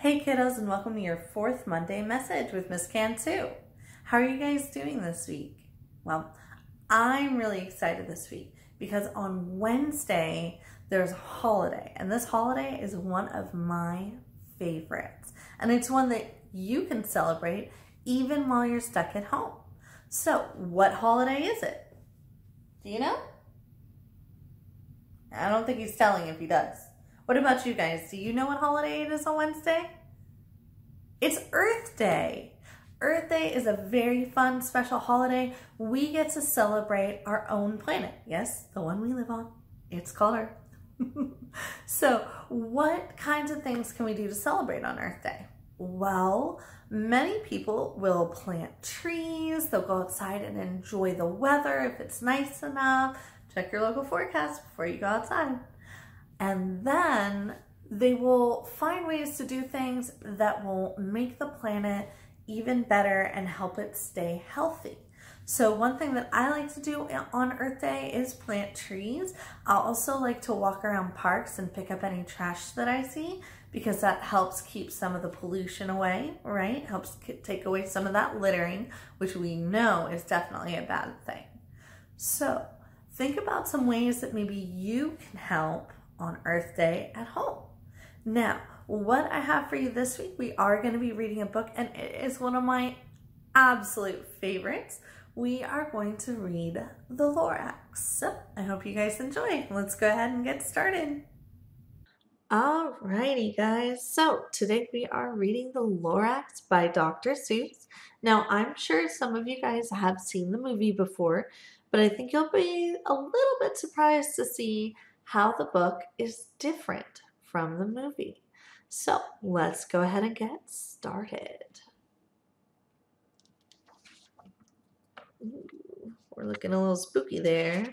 Hey kiddos and welcome to your fourth Monday message with Miss Cantu. How are you guys doing this week? Well, I'm really excited this week because on Wednesday there's a holiday and this holiday is one of my favorites and it's one that you can celebrate even while you're stuck at home. So what holiday is it? Do you know? I don't think he's telling if he does. What about you guys? Do you know what holiday it is on Wednesday? It's Earth Day. Earth Day is a very fun, special holiday. We get to celebrate our own planet. Yes, the one we live on. It's called Earth. so what kinds of things can we do to celebrate on Earth Day? Well, many people will plant trees. They'll go outside and enjoy the weather if it's nice enough. Check your local forecast before you go outside. And then they will find ways to do things that will make the planet even better and help it stay healthy. So one thing that I like to do on Earth Day is plant trees. I also like to walk around parks and pick up any trash that I see because that helps keep some of the pollution away, right? Helps take away some of that littering, which we know is definitely a bad thing. So think about some ways that maybe you can help on Earth Day at home. Now, what I have for you this week, we are going to be reading a book, and it is one of my absolute favorites. We are going to read The Lorax. I hope you guys enjoy. Let's go ahead and get started. Alrighty, guys. So today we are reading The Lorax by Dr. Seuss. Now, I'm sure some of you guys have seen the movie before, but I think you'll be a little bit surprised to see how the book is different from the movie. So let's go ahead and get started. Ooh, we're looking a little spooky there.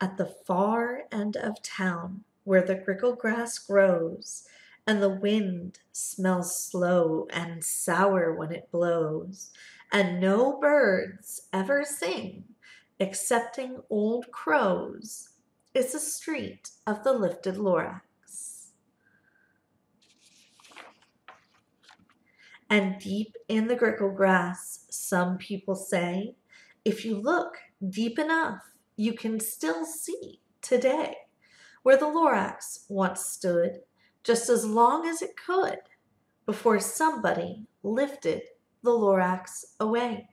At the far end of town, where the grickle grass grows, and the wind smells slow and sour when it blows, and no birds ever sing, excepting old crows, is the street of the lifted Lorax. And deep in the grickle grass, some people say, if you look deep enough, you can still see today where the Lorax once stood just as long as it could before somebody lifted the Lorax away.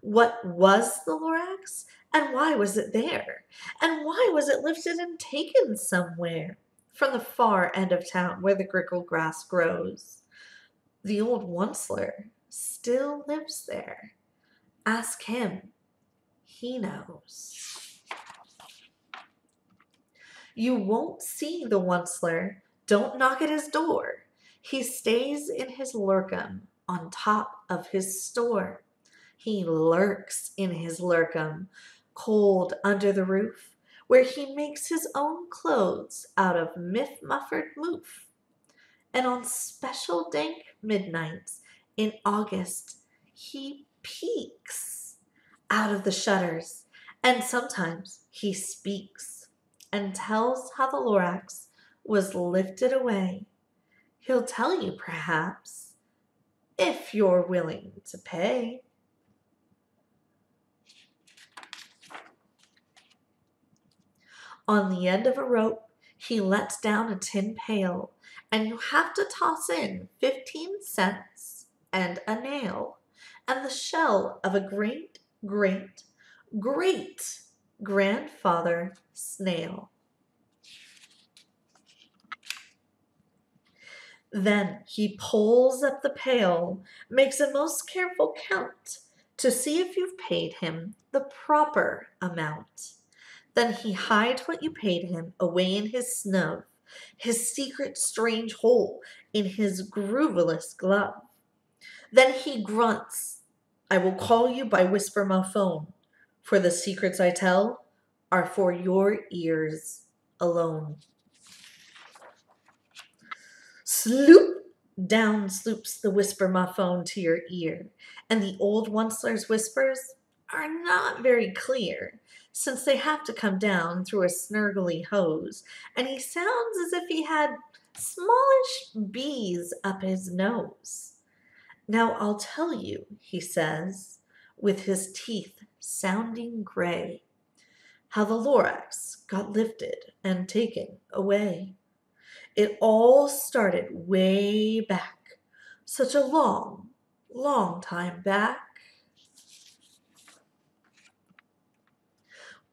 What was the Lorax? And why was it there? And why was it lifted and taken somewhere from the far end of town where the grickle grass grows? The old Onceler still lives there. Ask him. He knows. You won't see the Onceler. Don't knock at his door. He stays in his Lerkim on top of his store. He lurks in his Lerkim, cold under the roof, where he makes his own clothes out of miff-muffered moof. And on special dank midnights in August, he peeks out of the shutters, and sometimes he speaks and tells how the Lorax was lifted away. He'll tell you, perhaps, if you're willing to pay. On the end of a rope, he lets down a tin pail, and you have to toss in 15 cents and a nail and the shell of a great, great, great grandfather snail. Then he pulls up the pail, makes a most careful count to see if you've paid him the proper amount. Then he hides what you paid him away in his Snuvv, his secret strange hole in his gruvvulous glove. Then he grunts, I will call you by Whisper-ma-Phone, for the secrets I tell are for your ears alone. Sloop down sloops the Whisper-ma-Phone to your ear, and the old Onceler's whispers are not very clear. since they have to come down through a snergelly hose, and he sounds as if he had smallish bees up his nose. Now I'll tell you, he says, with his teeth sounding gray, how the Lorax got lifted and taken away. It all started way back, such a long, long time back.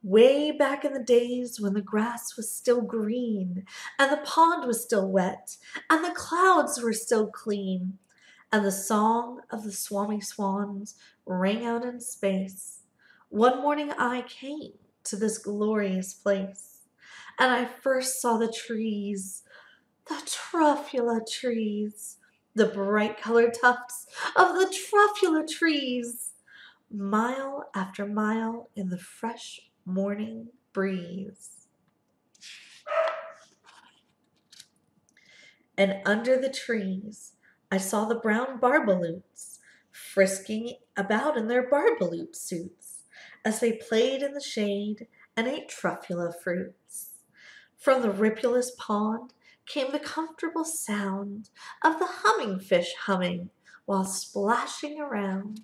Way back in the days when the grass was still green, and the pond was still wet, and the clouds were still clean, and the song of the Swomee-Swans rang out in space, one morning I came to this glorious place, and I first saw the trees, the truffula trees, the bright colored tufts of the truffula trees, mile after mile in the fresh morning breeze. And under the trees, I saw the brown barbaloots frisking about in their barbaloot suits as they played in the shade and ate truffula fruits. From the rippulous pond came the comfortable sound of the humming fish humming while splashing around.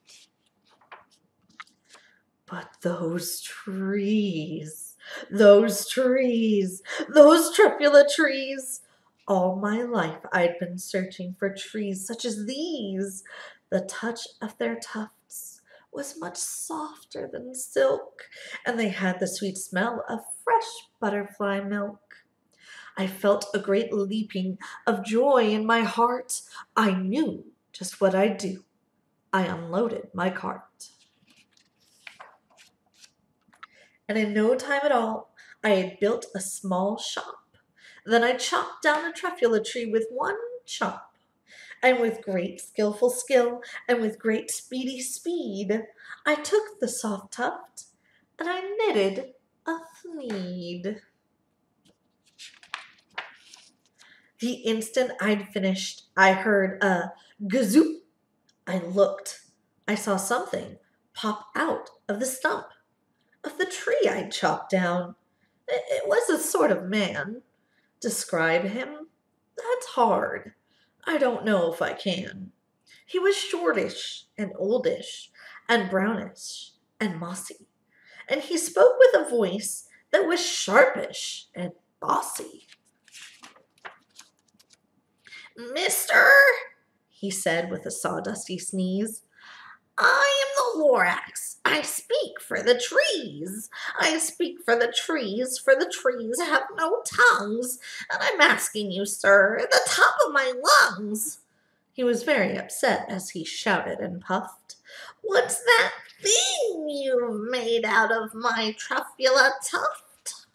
But those trees, those trees, those truffula trees. All my life I'd been searching for trees such as these. The touch of their tufts was much softer than silk, and they had the sweet smell of fresh butterfly milk. I felt a great leaping of joy in my heart. I knew just what I'd do. I unloaded my cart. and in no time at all I had built a small shop. Then I chopped down a truffula tree with one chop, and with great skillful skill and with great speedy speed, I took the soft tuft and I knitted a thneed. The instant I'd finished, I heard a gazoop. I looked. I saw something pop out of the stump of the tree I'd chopped down. It was a sort of man. Describe him? That's hard. I don't know if I can. He was shortish and oldish and brownish and mossy, and he spoke with a voice that was sharpish and bossy. Mister, he said with a sawdusty sneeze, I am the Lorax. I speak for the trees. I speak for the trees, for the trees have no tongues. And I'm asking you, sir, at the top of my lungs. He was very upset as he shouted and puffed. What's that thing you've made out of my truffula tuft?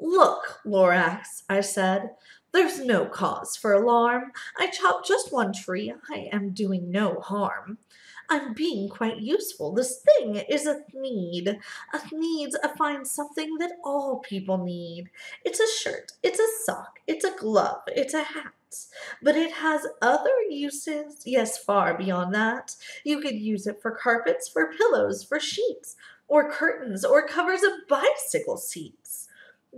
Look, Lorax, I said, there's no cause for alarm. I chopped just one tree. I am doing no harm. I'm being quite useful. This thing is a thneed. A thneed's a find something that all people need. It's a shirt, it's a sock, it's a glove, it's a hat. But it has other uses. Yes, far beyond that. You could use it for carpets, for pillows, for sheets, or curtains, or covers of bicycle seats.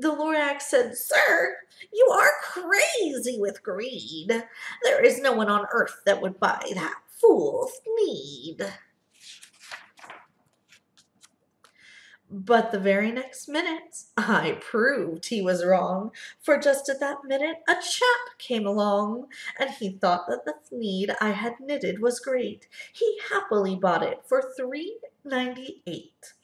The Lorax said, Sir, you are crazy with greed. There is no one on earth that would buy that fool's thneed. But the very next minute, I proved he was wrong, for just at that minute a chap came along, and he thought that the thneed I had knitted was great. He happily bought it for three ninety eight.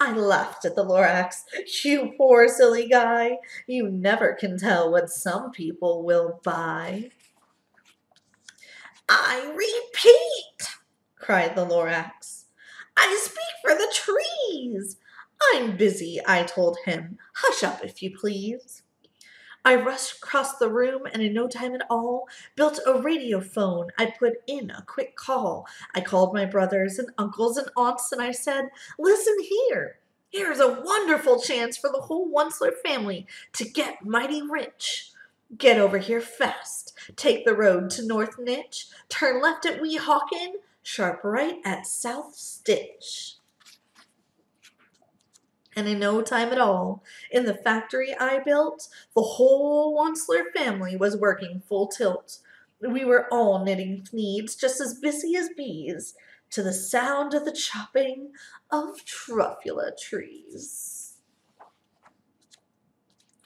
I laughed at the Lorax. You poor silly guy. You never can tell what some people will buy. I repeat, cried the Lorax. I speak for the trees. I'm busy, I told him. Hush up, if you please. I rushed across the room and in no time at all built a radio phone. I put in a quick call. I called my brothers and uncles and aunts and I said, Listen here. Here's a wonderful chance for the whole Onceler family to get mighty rich. Get over here fast. Take the road to North Nitch. Turn left at Weehawken. Sharp right at South Stitch. And in no time at all, in the factory I built, the whole Onceler family was working full tilt. We were all knitting thneeds, just as busy as bees, to the sound of the chopping of truffula trees.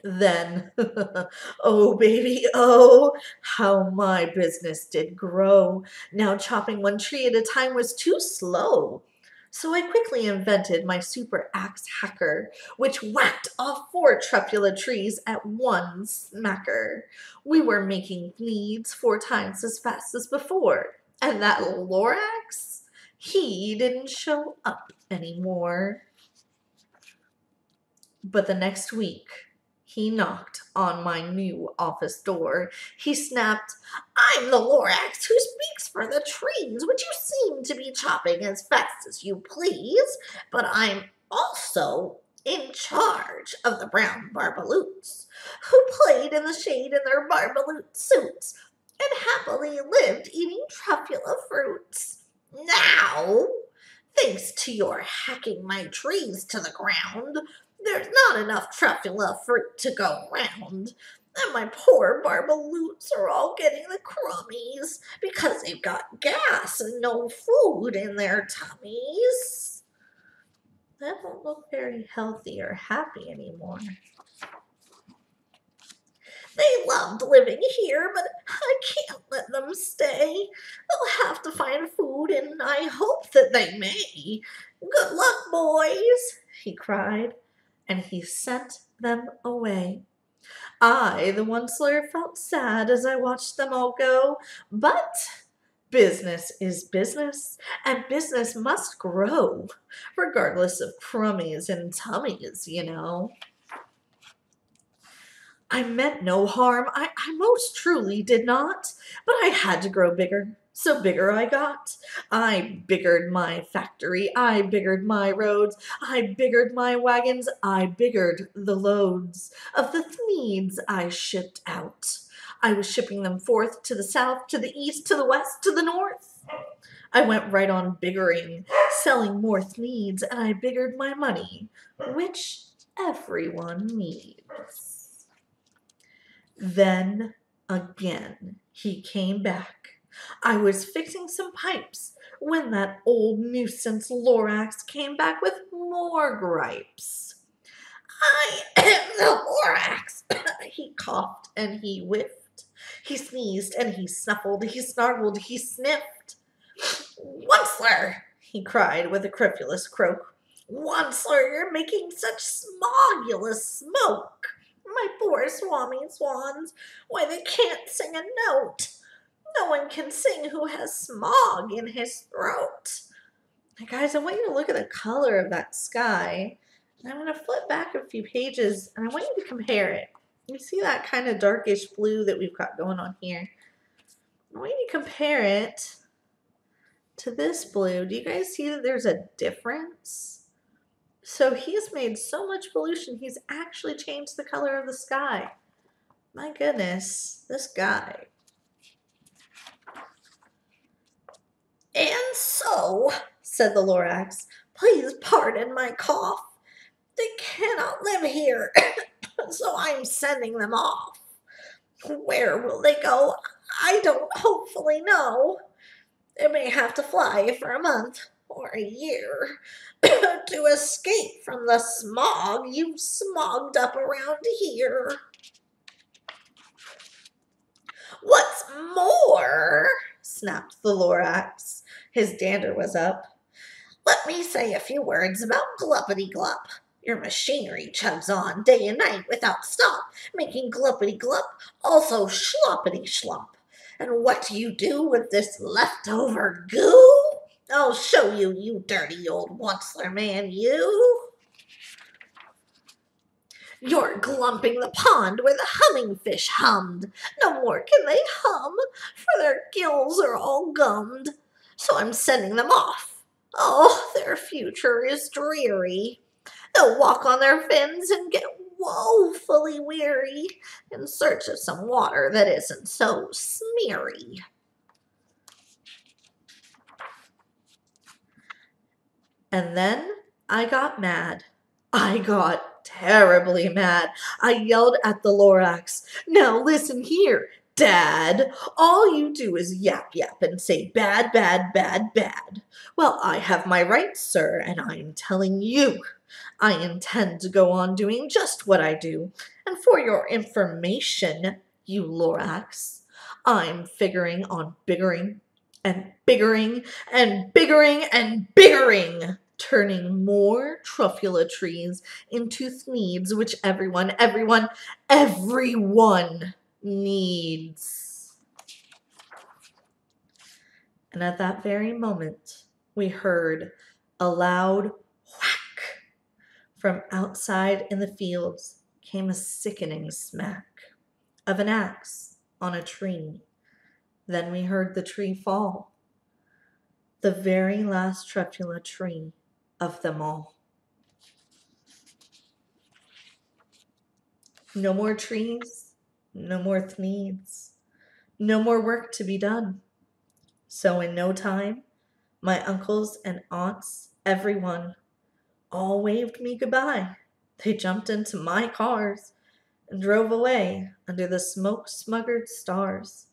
Then, oh baby, oh, how my business did grow. Now chopping one tree at a time was too slow. So I quickly invented my super axe hacker, which whacked off four truffula trees at one smacker. We were making thneeds four times as fast as before, and that Lorax, he didn't show up anymore. But the next week, he knocked on my new office door. He snapped, I'm the Lorax who speaks for the trees, which you seem to be chopping as fast as you please, but I'm also in charge of the brown Barbaloots, who played in the shade in their Barbaloot suits and happily lived eating truffula fruits. Now, thanks to your hacking my trees to the ground, there's not enough truffula fruit to go round. And my poor barbaloots are all getting the crummies because they've got gas and no food in their tummies. They don't look very healthy or happy anymore. They loved living here, but I can't let them stay. They'll have to find food, and I hope that they may. Good luck, boys, he cried and he sent them away. I, the Onceler, felt sad as I watched them all go, but business is business, and business must grow, regardless of crummies and tummies, you know. I meant no harm, I, I most truly did not, but I had to grow bigger so bigger I got. I biggered my factory, I biggered my roads, I biggered my wagons, I biggered the loads of the thneeds I shipped out. I was shipping them forth to the south, to the east, to the west, to the north. I went right on biggering, selling more thneeds, and I biggered my money, which everyone needs. Then again he came back I was fixing some pipes when that old nuisance Lorax came back with more gripes. I am the Lorax, he coughed and he whiffed. He sneezed and he snuffled, he snarled, he sniffed. Onceler, he cried with a cruffulous croak. Onceler, you're making such smogulous smoke. My poor swami swans, why they can't sing a note. No one can sing who has smog in his throat. Now, guys, I want you to look at the color of that sky. And I'm going to flip back a few pages and I want you to compare it. You see that kind of darkish blue that we've got going on here. I want you to compare it to this blue. Do you guys see that there's a difference? So he's made so much pollution, he's actually changed the color of the sky. My goodness, this guy. And so, said the Lorax, please pardon my cough. They cannot live here, so I'm sending them off. Where will they go? I don't hopefully know. They may have to fly for a month or a year to escape from the smog you've smogged up around here. What's more, snapped the Lorax, his dander was up. Let me say a few words about Gluppity Glup. Your machinery chugs on day and night without stop, making gluppity glup, also schloppity schlop. And what do you do with this leftover goo? I'll show you, you dirty old Onceler man, you. You're glumping the pond where the humming fish hummed. No more can they hum, for their gills are all gummed so I'm sending them off. Oh, their future is dreary. They'll walk on their fins and get woefully weary in search of some water that isn't so smeary. And then I got mad. I got terribly mad. I yelled at the Lorax, Now listen here, Dad. All you do is yap yap and say bad, bad, bad, bad. Well, I have my rights, sir, and I am telling you. I intend to go on doing just what I do. And for your information, you Lorax, I'm figuring on biggering and biggering and biggering and biggering, turning more truffula trees into thneeds, which everyone, everyone, everyone needs. And at that very moment, we heard a loud whack. From outside in the fields came a sickening smack of an axe on a tree. Then we heard the tree fall, the very last truffula tree of them all. No more trees, no more thneeds, no more work to be done. So in no time, my uncles and aunts, everyone, all waved me goodbye. They jumped into my cars and drove away under the smoke smuggered stars.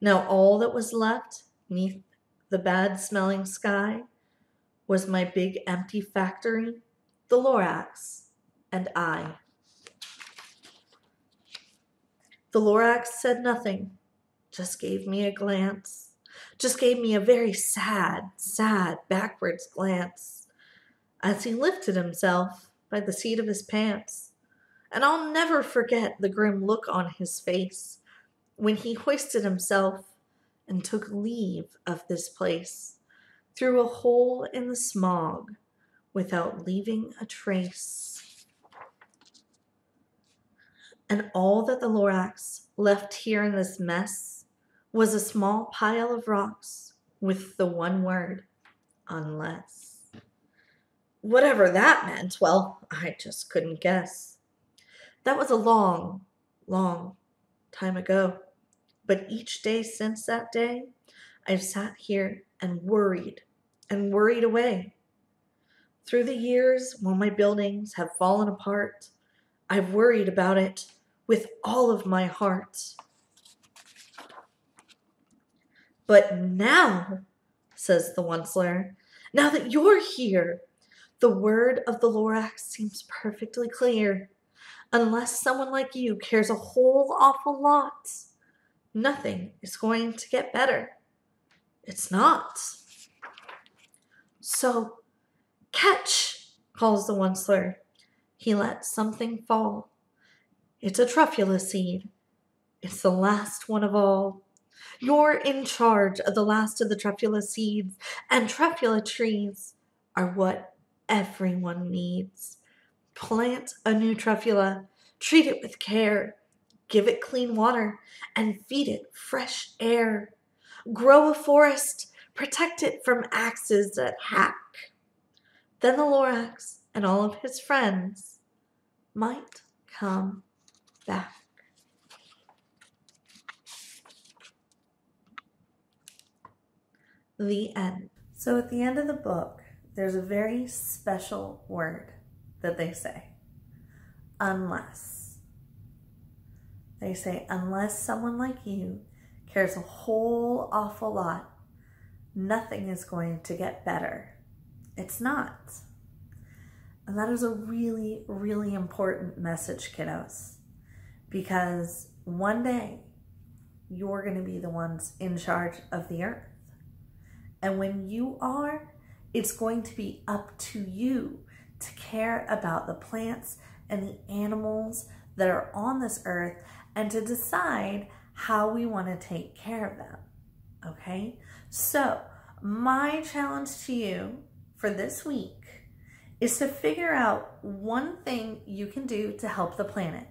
Now all that was left neath the bad smelling sky was my big empty factory, the Lorax, and I. The Lorax said nothing, just gave me a glance, just gave me a very sad, sad backwards glance as he lifted himself by the seat of his pants. And I'll never forget the grim look on his face when he hoisted himself and took leave of this place through a hole in the smog without leaving a trace. And all that the Lorax left here in this mess was a small pile of rocks with the one word, unless. Whatever that meant, well, I just couldn't guess. That was a long, long time ago. But each day since that day, I've sat here and worried and worried away. Through the years, while my buildings have fallen apart, I've worried about it with all of my heart. But now, says the Onceler, now that you're here, the word of the Lorax seems perfectly clear. Unless someone like you cares a whole awful lot, nothing is going to get better. It's not. So, catch, calls the Onceler. He lets something fall. It's a truffula seed. It's the last one of all. You're in charge of the last of the truffula seeds, and truffula trees are what everyone needs. Plant a new truffula, treat it with care, give it clean water, and feed it fresh air. Grow a forest, protect it from axes that hack. Then the Lorax and all of his friends might come back. The end. So at the end of the book, there's a very special word that they say unless. They say, unless someone like you cares a whole awful lot, nothing is going to get better. It's not. And that is a really, really important message, kiddos, because one day you're going to be the ones in charge of the earth. And when you are, it's going to be up to you to care about the plants and the animals that are on this earth and to decide how we want to take care of them. Okay? So, my challenge to you for this week is to figure out one thing you can do to help the planet.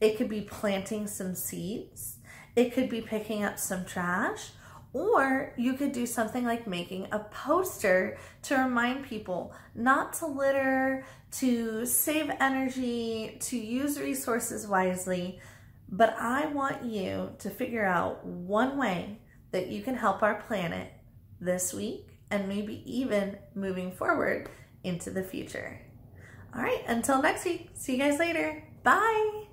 It could be planting some seeds, it could be picking up some trash, or you could do something like making a poster to remind people not to litter, to save energy, to use resources wisely, but I want you to figure out one way that you can help our planet this week and maybe even moving forward into the future. All right, until next week, see you guys later. Bye.